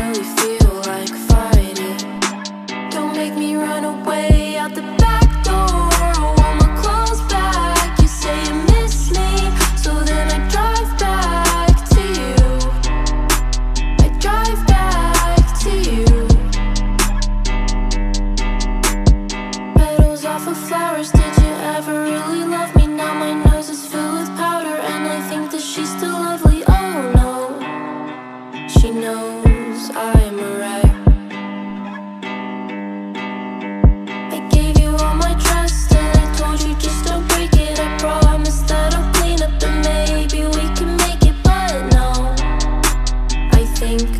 really feel like fighting. Don't make me run away. think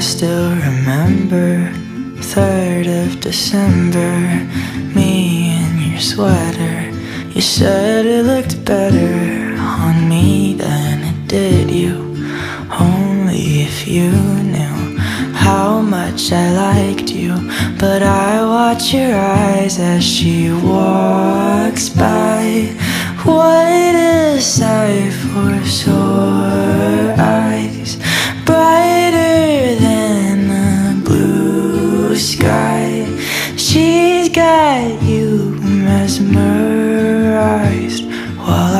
I still remember 3rd of December Me in your sweater. You said it looked better on me than it did you. Only if you knew how much I liked you. But I watch your eyes as she walks by. What a sight for sore eyes While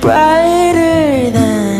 Brighter than